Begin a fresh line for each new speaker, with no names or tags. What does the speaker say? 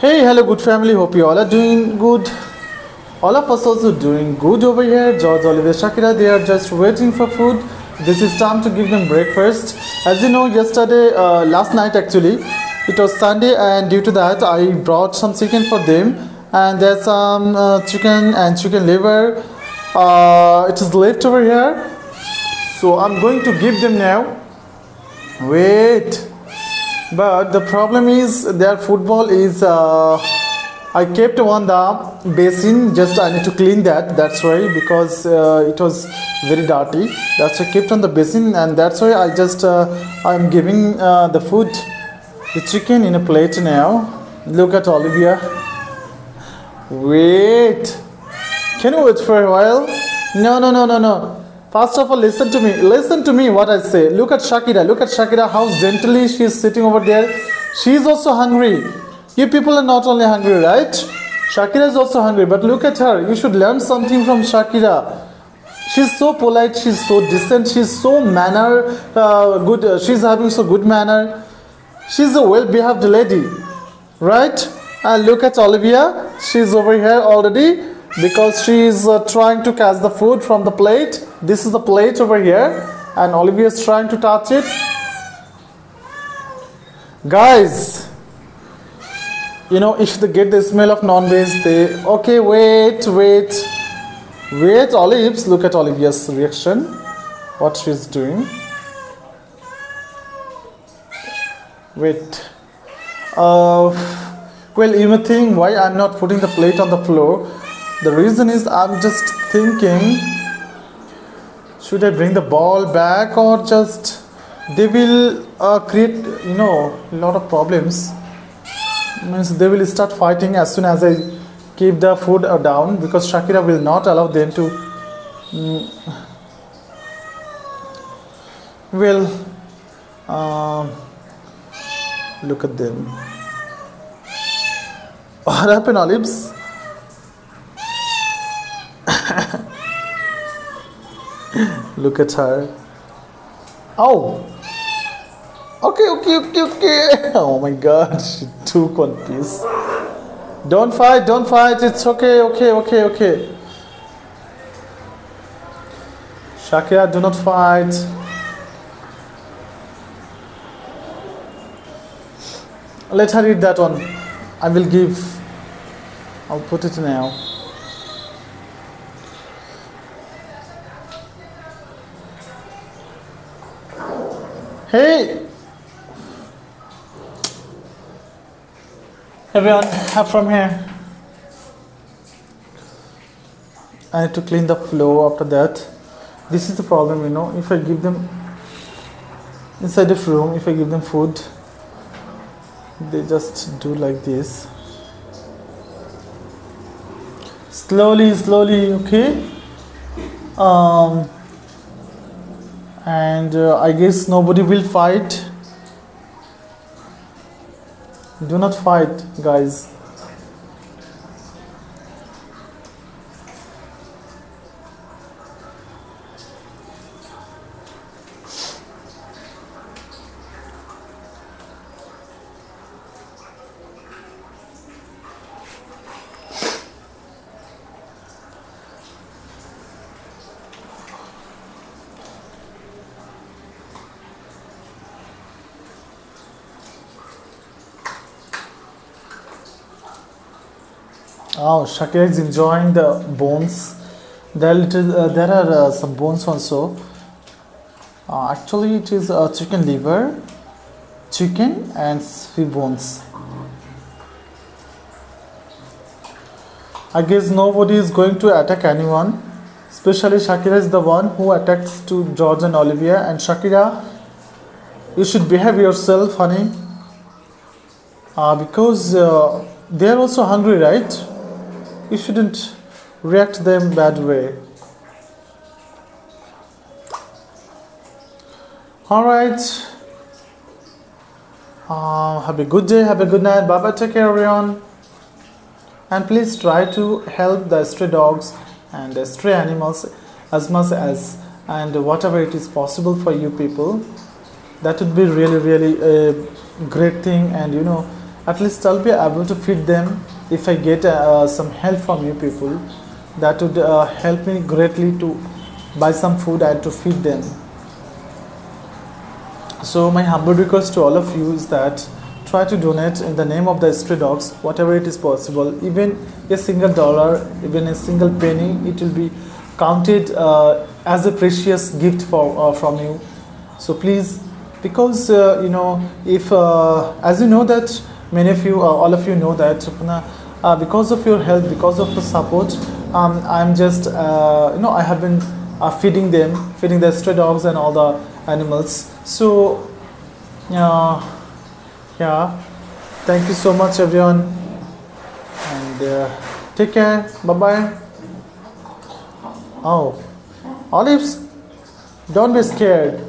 Hey, hello, good family. Hope you all are doing good. All of us also doing good over here. George, Olivia, Shakira, they are just waiting for food. This is time to give them breakfast. As you know, yesterday, uh, last night actually, it was Sunday, and due to that, I brought some chicken for them. And there's some uh, chicken and chicken liver. Uh, it is left over here. So I'm going to give them now. Wait but the problem is their football is uh, i kept on the basin just i need to clean that that's why because uh, it was very dirty. That's why I kept on the basin and that's why i just uh, i'm giving uh, the food the chicken in a plate now. Look at olivia. Wait. Can you wait for a while? No no no no no First of all, listen to me. Listen to me what I say. Look at Shakira. Look at Shakira, how gently she is sitting over there. She is also hungry. You people are not only hungry, right? Shakira is also hungry, but look at her. You should learn something from Shakira. She's so polite. She's so decent. She's so manner uh, good. Uh, she's having so good manner. She's a well-behaved lady, right? And look at Olivia. She's over here already because she is uh, trying to catch the food from the plate. This is the plate over here, and Olivia is trying to touch it. Guys, you know, if they get the smell of non-veg, they okay. Wait, wait, wait. Olives, look at Olivia's reaction. What she's doing. Wait. Uh, well, you may think why I'm not putting the plate on the floor the reason is i'm just thinking should i bring the ball back or just they will uh, create you know a lot of problems. Means they will start fighting as soon as i keep the food uh, down because shakira will not allow them to mm, well um, look at them. What happened olives Look at her. Oh. Okay, okay, okay, okay. Oh my god, she took one piece. Don't fight, don't fight. It's okay, okay, okay, okay. Shakira, do not fight. Let her eat that one. I will give. I'll put it now. Hey! Everyone, up from here. I need to clean the floor after that. This is the problem, you know. If I give them inside the room, if I give them food, they just do like this. Slowly, slowly, okay? Um, and uh, I guess nobody will fight. Do not fight, guys. Oh, Shakira is enjoying the bones. There, little, uh, there are uh, some bones also. Uh, actually, it is uh, chicken liver, chicken, and few bones. I guess nobody is going to attack anyone. Especially Shakira is the one who attacks to George and Olivia. And Shakira, you should behave yourself, honey. Uh, because uh, they are also hungry, right? You shouldn't react them bad way. All right. Uh, have a good day have a good night. Bye bye take care everyone. And please try to help the stray dogs and the stray animals as much as and whatever it is possible for you people. That would be really really a great thing. And you know at least I'll be able to feed them if I get uh, some help from you people. That would uh, help me greatly to buy some food and to feed them. So my humble request to all of you is that try to donate in the name of the stray dogs whatever it is possible even a single dollar even a single penny it will be counted uh, as a precious gift for uh, from you so please because uh, you know if uh, as you know that many of you all of you know that uh, because of your help because of the support um, i'm just uh, you know i have been uh, feeding them feeding the stray dogs and all the animals. So uh, yeah. Thank you so much everyone. And uh, take care. Bye bye oh. Olives don't be scared